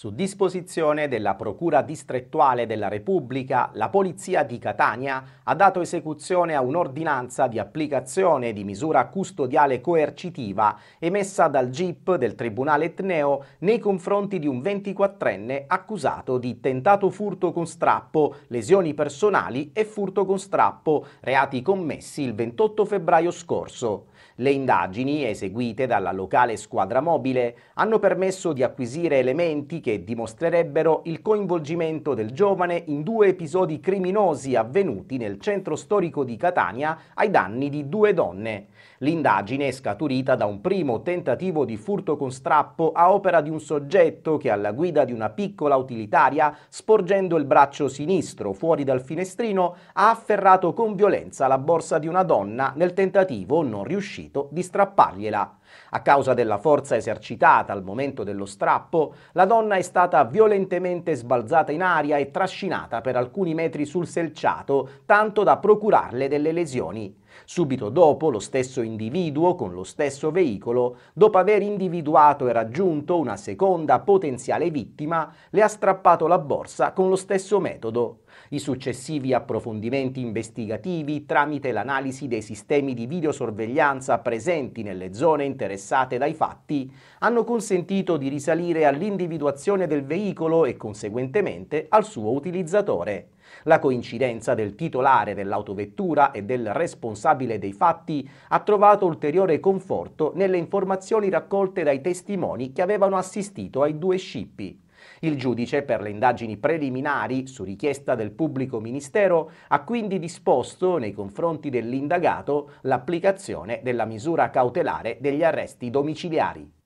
Su disposizione della Procura distrettuale della Repubblica, la Polizia di Catania ha dato esecuzione a un'ordinanza di applicazione di misura custodiale coercitiva emessa dal GIP del Tribunale Etneo nei confronti di un 24enne accusato di tentato furto con strappo, lesioni personali e furto con strappo, reati commessi il 28 febbraio scorso. Le indagini, eseguite dalla locale squadra mobile, hanno permesso di acquisire elementi che dimostrerebbero il coinvolgimento del giovane in due episodi criminosi avvenuti nel centro storico di Catania ai danni di due donne. L'indagine è scaturita da un primo tentativo di furto con strappo a opera di un soggetto che alla guida di una piccola utilitaria, sporgendo il braccio sinistro fuori dal finestrino, ha afferrato con violenza la borsa di una donna nel tentativo non riuscito di strappargliela. A causa della forza esercitata al momento dello strappo, la donna è stata violentemente sbalzata in aria e trascinata per alcuni metri sul selciato, tanto da procurarle delle lesioni. Subito dopo, lo stesso individuo, con lo stesso veicolo, dopo aver individuato e raggiunto una seconda potenziale vittima, le ha strappato la borsa con lo stesso metodo. I successivi approfondimenti investigativi tramite l'analisi dei sistemi di videosorveglianza presenti nelle zone interessate dai fatti hanno consentito di risalire all'individuazione del veicolo e conseguentemente al suo utilizzatore. La coincidenza del titolare dell'autovettura e del responsabile dei fatti ha trovato ulteriore conforto nelle informazioni raccolte dai testimoni che avevano assistito ai due scippi. Il giudice per le indagini preliminari, su richiesta del pubblico ministero, ha quindi disposto nei confronti dell'indagato l'applicazione della misura cautelare degli arresti domiciliari.